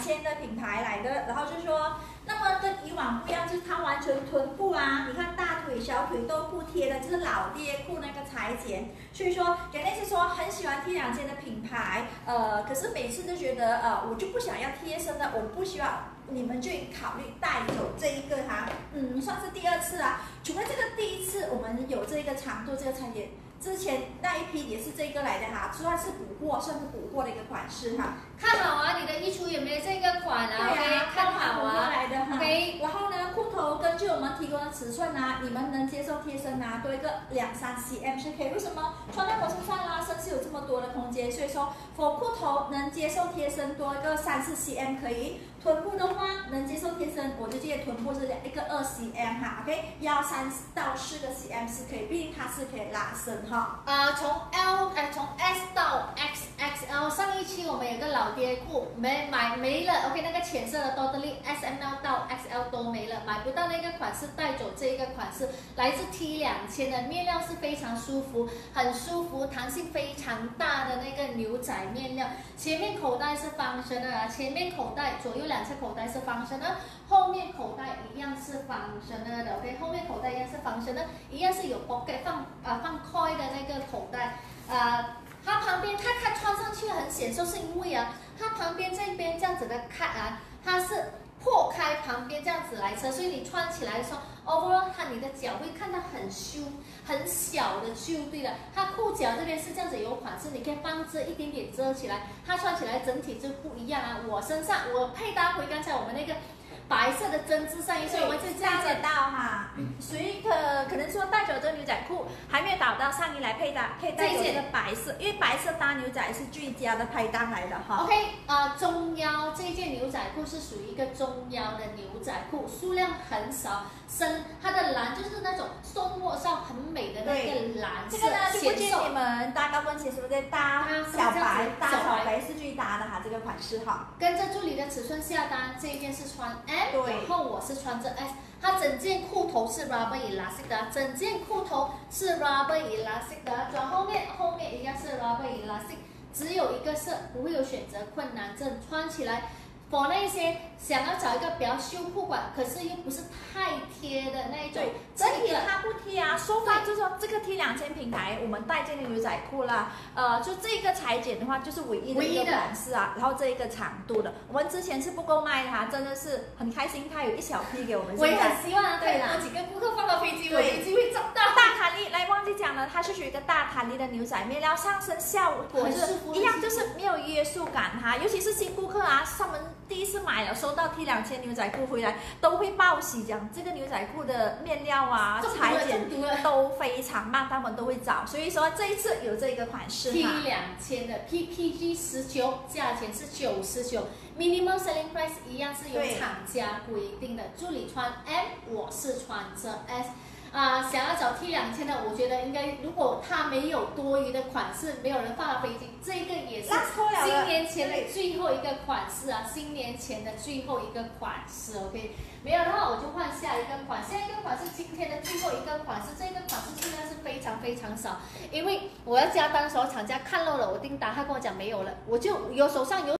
两千的品牌来的，然后就说，那么跟以往不一样，就是它完全臀部啊，你看大腿、小腿都不贴的，就是老爹裤那个裁剪。所以说，给那些说很喜欢 T 两千的品牌，呃，可是每次都觉得呃，我就不想要贴身的，我不需要，你们就考虑带走这一个哈，嗯，算是第二次啊。除了这个第一次，我们有这个长度这个裁剪。之前那一批也是这个来的哈，算是补货，算是补货的一个款式哈。看好啊，你的衣橱有没有这个款啊？对啊，看好啊。来的哈。就我们提供的尺寸啊，你们能接受贴身啊，多一个两三 cm 是可以。为什么？穿在我身上啦，身是有这么多的空间，所以说，for 裤头能接受贴身多一个三四 cm 可以。臀部的话能接受贴身，我就建议臀部是两一个二 cm 哈，OK，腰三到四个 cm 是可以，毕竟它是可以拉伸哈。呃，从 L 哎从 S 到 XXL，上一期我们有个老爹裤没买没了，OK，那个浅色的多特利 SML 到 XL，不到那个款式带走这一个款式，来自 T 两千的面料是非常舒服，很舒服，弹性非常大的那个牛仔面料，前面口袋是方身的啊，前面口袋左右。两侧口袋是方身的，后面口袋一样是方身的，OK，后面口袋一样是方身的，一样是有 pocket 放啊放开的那个口袋，啊，它旁边它它穿上去很显瘦，是因为啊，它旁边这边这样子的看啊，这样子来穿，所以你穿起来的时候，overall 它你的脚会看到很修很小的胸对的。它裤脚这边是这样子有款式，你可以帮遮一点点遮起来，它穿起来整体就不一样啊。我身上我配搭回刚才我们那个。白色的针织上衣，所以我们是这样子到哈。所以可可能说带走这牛仔裤，还没有找到上衣来配搭，可以带走这个白色，因为白色搭牛仔是最佳的配搭来的哈。OK，呃，中腰这件牛仔裤是属于一个中腰的牛仔裤，数量很少，深它的蓝就是那种松握上很美的那个蓝色。这个呢就不建议你们搭高跟鞋，是不是搭小白？搭小白是最搭的哈，这个款式哈。跟着助理的尺寸下单，这一件是穿 M。然后我是穿着 S，它整件裤头是 rubber elastic 的，整件裤头是 rubber elastic 的，转后面后面一样是 rubber elastic，只有一个是不会有选择困难症，穿起来。for 那些想要找一个比较修裤管，可是又不是太贴的那一种，整体它不贴啊。说法就是说这个 T 两千品牌，我们带进的牛仔裤啦，呃，就这个裁剪的话，就是唯一的一个款式啊。然后这一个长度的，我们之前是不够卖的哈，真的是很开心，它有一小批给我们。我也很希望啊，对多几个顾客放到飞机，我有机会找到。大弹力，来忘记讲了，它是属于一个大弹力的牛仔面料，上身效果是一样，就是没有约束感哈，尤其是新顾客啊，上门。第一次买了，收到 T 两千牛仔裤回来，都会报喜，讲这个牛仔裤的面料啊、裁剪都非常棒，他们都会找。所以说这一次有这个款式 T 两千的 PPG 十九，价钱是九十九，Minimum Selling Price 一样是有厂家规定的。助理穿 M，我是穿着 S。啊，想要找 T 两千的，我觉得应该，如果它没有多余的款式，没有人放到飞机，这个也是新年前的最后一个款式啊，新年前的最后一个款式，OK，没有的话我就换下一个款，下一个款式今天的最后一个款式，这个款式非常少，因为我要加单的时候，厂家看漏了我订单，他跟我讲没有了，我就有手上有。